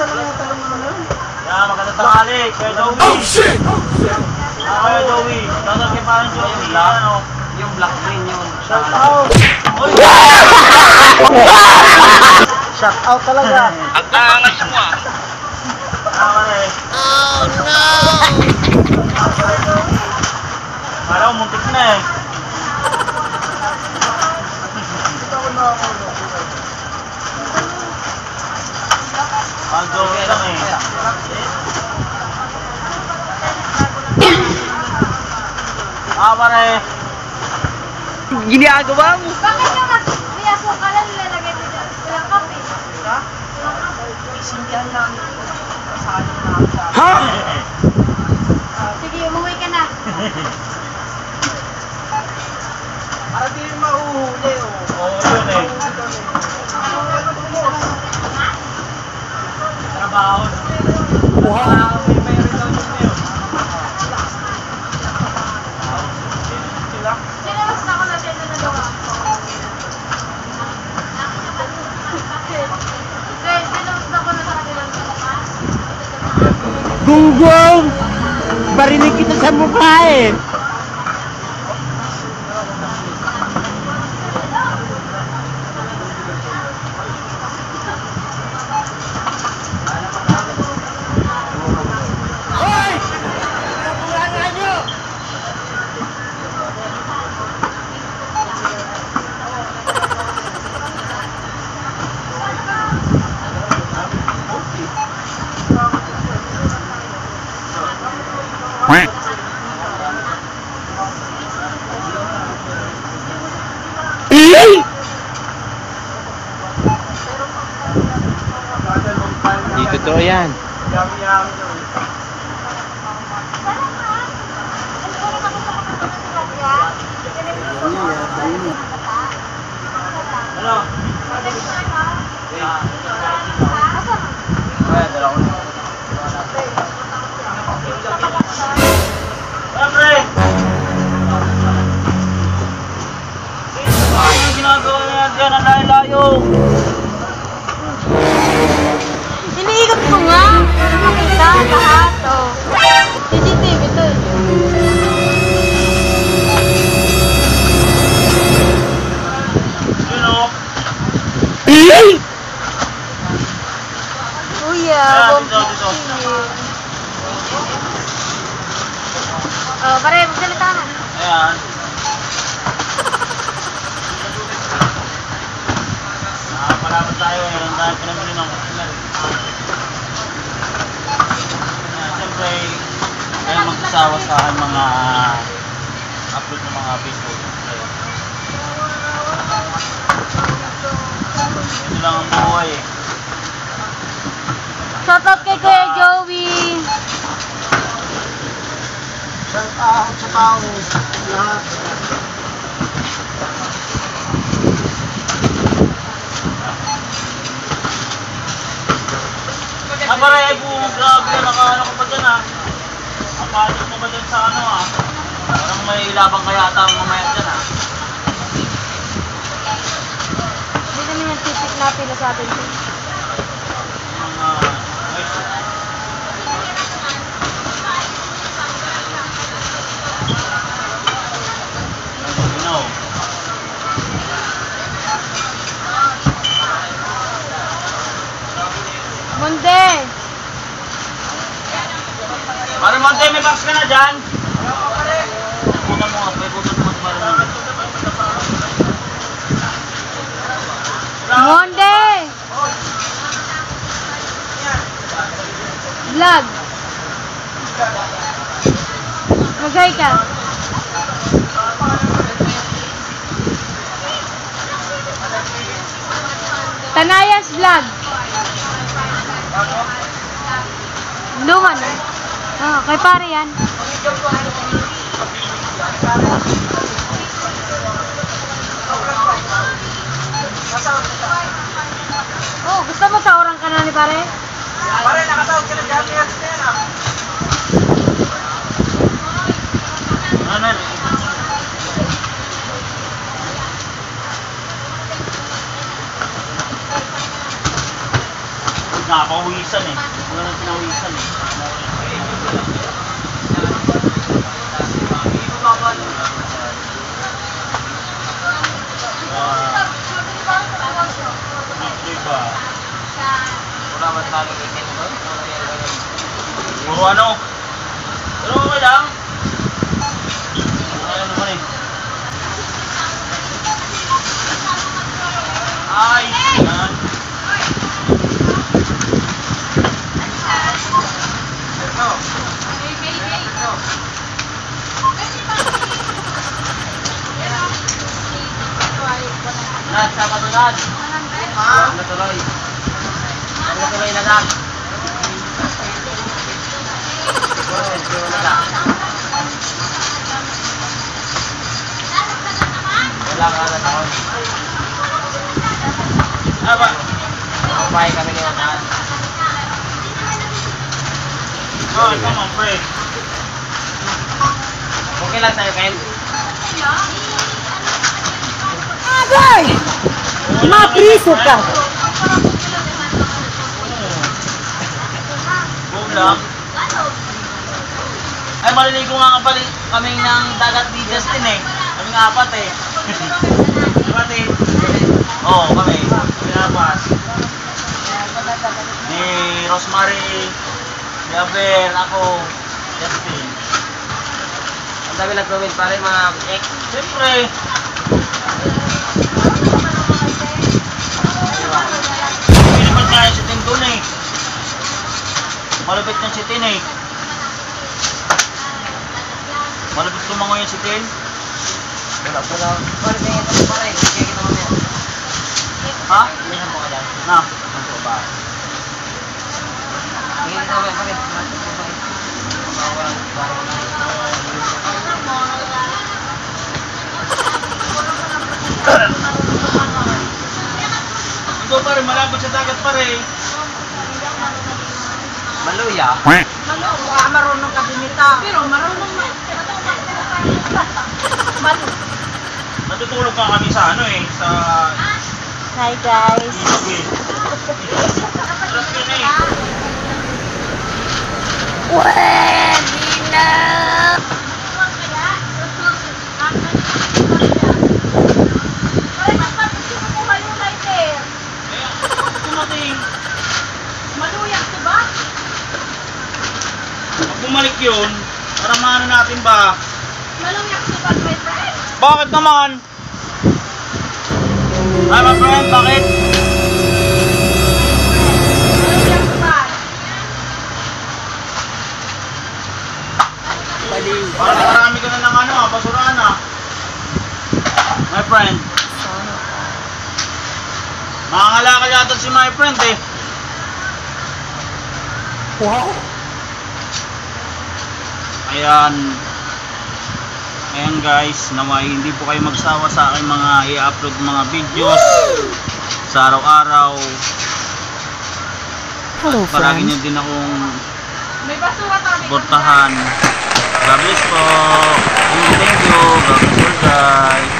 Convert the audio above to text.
Ang isa lang yung talong ano yun. Yan, maganda tanghali. Kuya Joey. Oh, shit! Ah, Kuya Joey. Shoutout kay parang Joey. Ano? Yung black green yun. Shout out! Shout out talaga. Ang angas mo ah. Ah, pare. Oh no! Ko muntik na eh. Joey lang eh. Ah, pare. Ginagawa mo. Bakit yung nag... May asukalan nilalagay mo dyan? Walang kape. Walang kape. Isindihan lang. Sa akin na ako Ha? Sige, umuwi ka na. Para di yung mahuhuli oh. Oo, yun eh. Trabaho. Ah, may mayroon daw yun yun. Sila? Sinawas na ako na siya na nagawa ko. Guys, sinawas na ako na sa kabilang dalawa. Gunggong! Barinig kita sa mukha eh. Di totoo yan. Yami-yami. Ano? Ano yung! Oh, pare, magsalita na. Ayan. Ah, malapit tayo. Meron tayo pinamili ng customer. Siyempre, kayo magsasawa sa mga upload ng mga Facebook. Ito lang ang buhay eh. Shoutout kay Kuya Joey. Shout out sa tao. Lahat. Ah, pare, ay po, grabe na, nakaano ko pa dyan ah. Ang panik mo ba dyan sa ano ah? Parang may labang kaya ata ang mamaya dyan ah. Hindi naman titik na pila sa atin. Yung mga... You know. Munde! Pare Monte, may box ka na dyan? Puta mo nga, may mo sa pare Monde! Vlog! Mag-hi ka. Tanayas Vlog. Luma na. Ah, kay pare yan. Oh, gusto mo sa orang ka na ni? Pare, Nad, sama to Nad. Ha? Natuloy. Natuloy na Nad. Wala ka na taon. Ah, ba? Kumain kami ngayon Nad. Oh, come on. Okay lang sa'yo, Ken? Agay! Mapriso ka! Boom lang. Ay, maliligo nga nga pala kami ng dagat ni Justin eh. Kami nga apat eh. Kapatid. Oo, oh, kami. Kami nga apat. Ni Rosemary, si Abel, ako, Justin. Ang dami nag-comment pare mga ex. Siyempre. Pinipad nga yung si Tin doon eh. Malupit yung si Tin eh. Malupit tumango yung si Tin. Wala po lang. Pare, tingin ito pare. Kaya kita yan. Ha? Tingin mo ka dyan. Na. Ano ba? Tingin mo yan pare. Bawal, bawal. Ikaw pare, malapit sa dagat pare. Maluya. Malo, mukha marunong ka binita. Pero marunong na. Malo. Natutulog ka kami sa ano eh, sa Hi guys. ilog eh. Alas yun eh. Pwede na! Eh, dumating. Maluyak, diba? Pag bumalik yun, para maano natin ba? Maluyak, diba, my friend? Bakit naman? Ay, my friend, bakit? Maluyak, diba? Parang marami ka na ng ano, ah, basurahan ah. My friend. Nangangalakal yata si my friend eh. Wow. Ayan. Ayan guys, naway hindi po kayo magsawa sa aking mga i-upload mga videos sa araw-araw. Hello, Palagi niyo din akong May basura tabi. suportahan. God bless po. Thank you. God bless you guys.